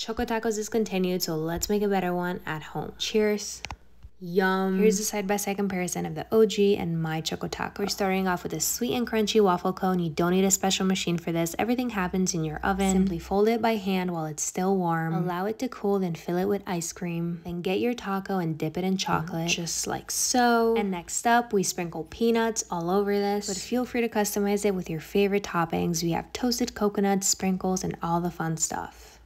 Choco Tacos is discontinued, so let's make a better one at home. Cheers. Yum. Here's a side-by-side comparison of the OG and my Choco Taco. We're starting off with a sweet and crunchy waffle cone. You don't need a special machine for this. Everything happens in your oven. Simply fold it by hand while it's still warm. Allow it to cool, then fill it with ice cream. Then get your taco and dip it in mm-hmm. chocolate, just like so. And next up, we sprinkle peanuts all over this. But feel free to customize it with your favorite toppings. We have toasted coconuts, sprinkles, and all the fun stuff.